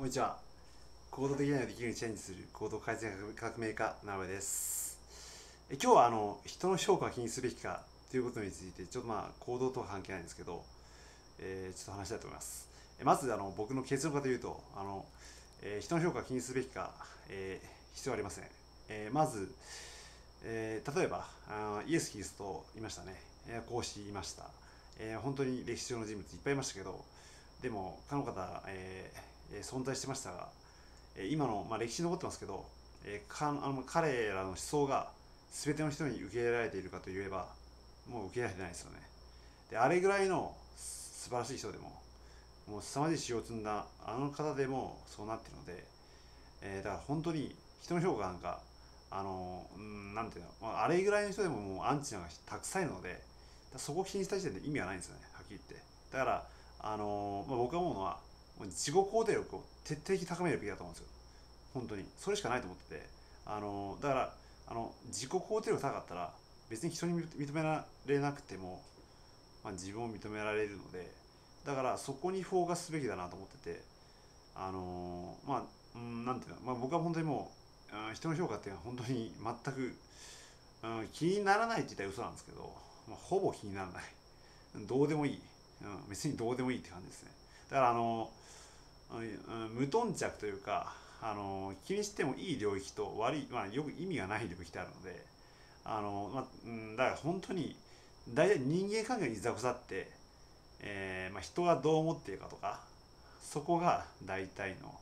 こんにちは。行動できないをできるようにチェンジする行動改善革命家、なべです。え今日はあの人の評価を気にすべきかということについて、ちょっとまあ行動とは関係ないんですけど、えー、ちょっと話したいと思います。えまずあの僕の結論かというと、あのえー、人の評価を気にすべきか、えー、必要ありません。えまず、え例えばあイエス・キリストいましたね。え孔子いました。え本当に歴史上の人物いっぱいいましたけど、でも、かの方、えー、え存在してましたが、え今の、まあ、歴史に残ってますけど、えー、かあの彼らの思想が全ての人に受け入れられているかといえばもう受け入れられてないですよね。であれぐらいの素晴らしい人でももう凄まじい詩を積んだあの方でもそうなってるので、えー、だから本当に人の評価なんかあのうんなんていうの、まあ、あれぐらいの人でももうアンチなのがたくさんいるのでそこを気にした時点で意味はないんですよねはっきり言って。だからあのまあ、僕が思うのは自己肯定力を徹底的に高めるべきだと思うんですよ。本当に。それしかないと思ってて。あのだからあの自己肯定力高かったら別に人に認められなくても、まあ、自分を認められるのでだからそこにフォーカスすべきだなと思っててあのまあうんなんていうの、まあ、僕は本当にもう人の評価っていうのは本当に全く、うん、気にならないって言ったら嘘なんですけど、まあ、ほぼ気にならない。どうでもいい。うん、別にどうでもいいって感じですね。だからあの、無頓着というかあの気にしてもいい領域と悪い、まあ、よく意味がない領域ってあるのであの、まあ、うん、だから本当に大体人間関係にいざこざって、えーまあ、人がどう思っているかとかそこが大体の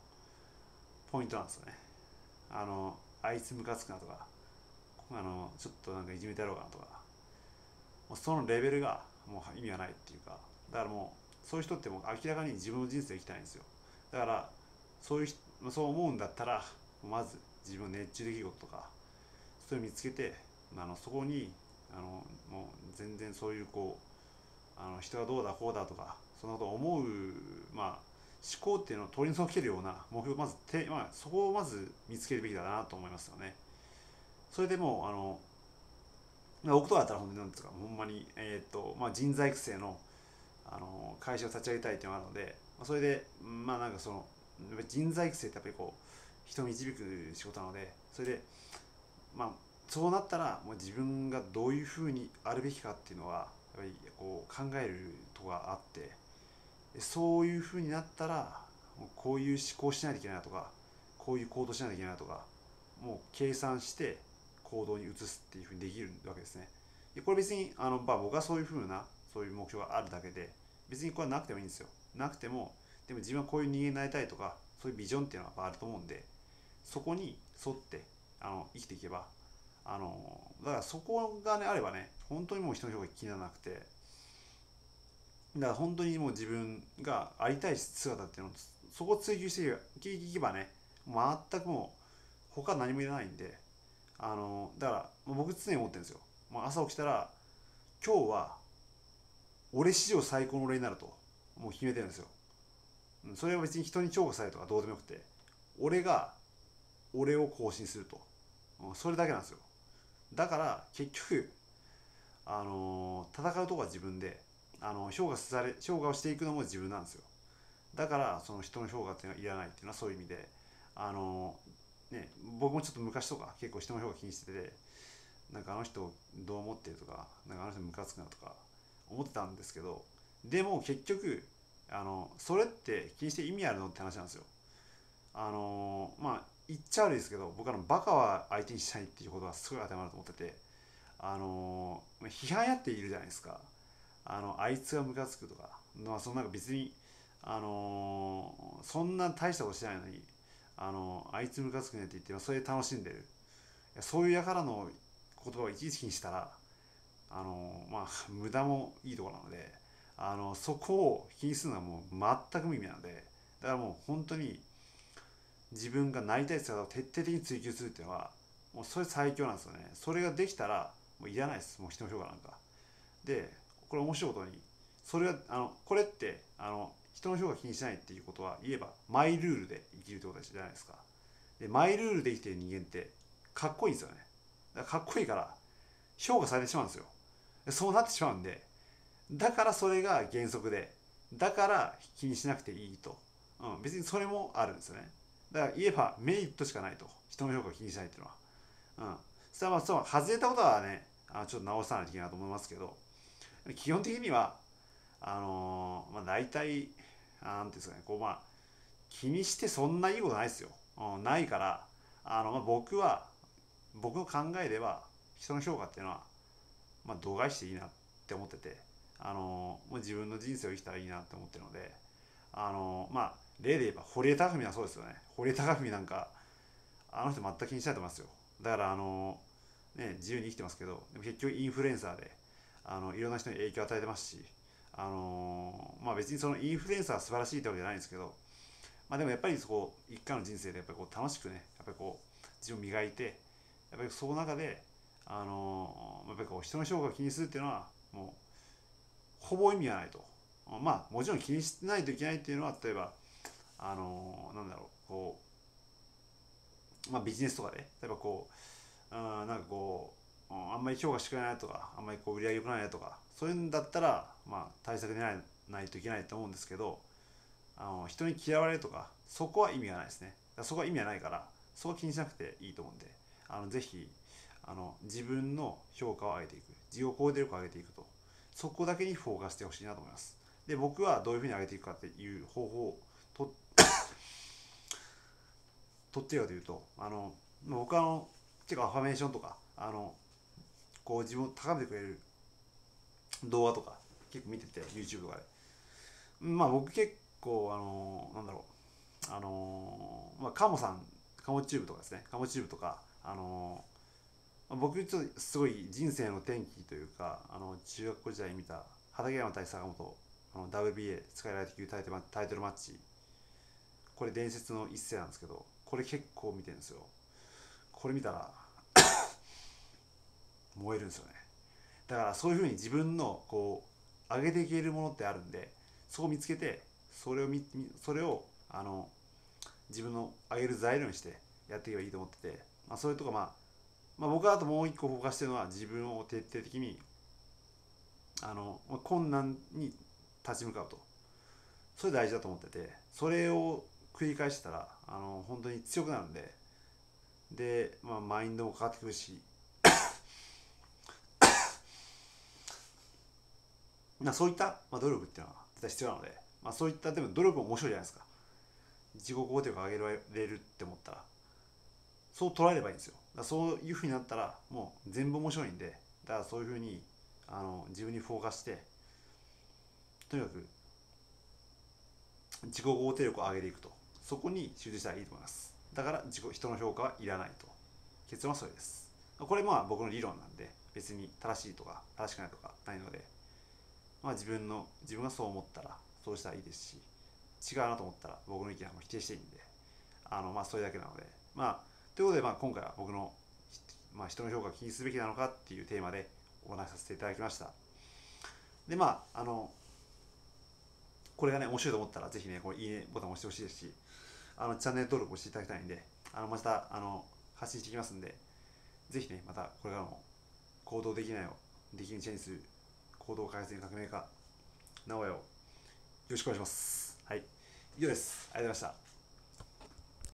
ポイントなんですよね。あのあいつムカつくなとかあのちょっとなんかいじめてやろうかなとかもうそのレベルがもう意味がないっていうかだからもうそういう人ってもう明らかに自分の人生生きたいんですよだからそういうそう思うんだったらまず自分の熱中できることとかそれを見つけてあのそこにあのもう全然そういうこうあの人がどうだこうだとかそんなこと思うまあ思考っていうのを取り除けるような目標まずて、まあ、そこをまず見つけるべきだなと思いますよね。それでもうあの僕とかだったら本当になんですかほんまに、えーとまあ、人材育成のあの会社を立ち上げたいっていうのがあるのでまあそれでまあなんかその人材育成ってやっぱりこう人を導く仕事なのでそれでまあそうなったらもう自分がどういうふうにあるべきかっていうのはやっぱりこう考えるとがあってそういうふうになったらこういう思考しないといけないなとかこういう行動しないといけないなとかもう計算して行動に移すっていうふうにできるわけですね。これ別にあの、まあ、僕はそういうふうなそういう目標があるだけで別にこれはなくてもいいんですよ。なくてもでも自分はこういう人間になりたいとかそういうビジョンっていうのはあると思うんでそこに沿ってあの生きていけばあのだからそこがねあればね本当にもう人の評価気にならなくてだから本当にもう自分がありたい姿っていうのをそこを追求していけばね全くもう他何もいらないんであのだから僕常に思ってるんですよ、まあ、朝起きたら今日は俺史上最高の俺になるともう決めてるんですよ。うんそれは別に人に重宝されるとかどうでもよくて俺が俺を更新すると。うんそれだけなんですよ。だから結局あの戦うとこは自分であの評価され評価をしていくのも自分なんですよ。だからその人の評価っていうのはいらないっていうのはそういう意味であのね僕もちょっと昔とか結構人の評価気にしててなんかあの人どう思ってるとかなんかあの人ムカつくなとか思ってたんですけどでも結局あのそれって気にして意味あるのって話なんですよ。あのまあ言っちゃ悪いですけど僕はバカは相手にしないっていうことはすごい当たり前だと思っててあの批判やっているじゃないですかあのあいつがムカつくとか、まあ、そのなんか別にあのそんな大したことしてないのにあのあいつムカつくねって言ってそれで楽しんでるそういうやからの言葉をいちいち気にしたらあの無駄もいいところなのであのそこを気にするのはもう全く無意味なのでだからもう本当に自分がなりたい姿を徹底的に追求するっていうのはもうそれ最強なんですよね。それができたらもういらないです。もう人の評価なんか。でこれ面白いことにそれがあのこれってあの人の評価気にしないっていうことは言えばマイルールで生きるってことじゃないですか。でマイルールで生きてる人間ってかっこいいんですよね。だからかっこいいから評価されてしまうんですよ。そうなってしまうんでだからそれが原則でだから気にしなくていいと。うん、別にそれもあるんですよね。だから言えばメリットしかないと。人の評価を気にしないっていうのは。うん。そしたらまあそう外れたことはねあちょっと直さないといけないと思いますけど基本的にはあのー、まあ大体なんていうんですかねこうまあ気にしてそんないいことないですよ、うん、ないからあの、まあ、僕は僕の考えでは人の評価っていうのは、まあ、度外視していいなって思っててあのー、自分の人生を生きたらいいなって思ってるのであの、まあ例で言えば堀江貴文はそうですよね。堀江貴文なんかあの人全く気にしないと思いますよ。だからあのね自由に生きてますけどでも結局インフルエンサーであのいろんな人に影響を与えてますしあのまあ別にそのインフルエンサーは素晴らしいってわけじゃないんですけどまあでもやっぱりそこ一回の人生でやっぱりこう楽しくねやっぱりこう自分を磨いてやっぱりその中であのやっぱりこう人の評価を気にするっていうのはもうほぼ意味がないと。まあもちろん気にしないといけないっていうのは例えばあのなんだろうこうまあビジネスとかで例えばこうあなんかこうあんまり評価してくれないとかあんまりこう売り上げ良くないとかそういうんだったらまあ対策でないないといけないと思うんですけどあの人に嫌われるとかそこは意味がないですね。そこは意味がないからそこは気にしなくていいと思うんであのぜひあの自分の評価を上げていく。自己肯定力を上げていくと。そこだけにフォーカスしてほしいなと思います。で僕はどういうふうに上げていくかっていう方法をと 取ってるかというとあの僕はあの結構アファメーションとかあのこう自分を高めてくれる動画とか結構見てて YouTube とかで。まあ僕結構あのなんだろう。あのまあカモさんカモチューブとかですね。カモチューブとかあの僕ちょっとすごい人生の転機というかあの中学校時代見た畠山対坂本あの WBA 使いられてきるタイトタイトルマッチ。これ伝説の一世なんですけどこれ結構見てるんですよ。これ見たら 燃えるんですよね。だからそういうふうに自分のこう上げていけるものってあるんでそこを見つけてそれを見それをあの自分の上げる材料にしてやっていけばいいと思ってて、まあ、それとか、まあ、まあ僕はあともう一個フォーカスしてるのは自分を徹底的にあの困難に立ち向かうと。それ大事だと思っててそれを繰り返したらあの本当に強くなるんで。で、まあ、マインドも変わってくるし。まあそういった、まあ、努力っていうのは絶対必要なので、まあ、そういったでも努力も面白いじゃないですか。自己肯定感上げられるって思ったら。そう捉えればいいんですよ。そういうふうになったらもう全部面白いんでだからそういうふうにあの自分にフォーカスしてとにかく自己肯定力を上げていくと。そこに集中したらいいと思います。だから自己人の評価はいらないと。結論はそれです。これまあ僕の理論なんで別に正しいとか正しくないとかないのでまあ自分の自分がそう思ったらそうしたらいいですし違うなと思ったら僕の意見はもう否定していいんであのまあそれだけなのでまあということでまあ今回は僕の、まあ、人の評価を気にすべきなのかっていうテーマでお話しさせていただきました。でまああのこれがね面白いと思ったらぜひねこれいいねボタンを押してほしいですしあのチャンネル登録をしていただきたいんであのまたあの発信していきますんでぜひねまたこれからも行動できないをできるチェンジする行動改善革命家名古屋をよろしくお願いします。はい。以上です。ありがとうございました。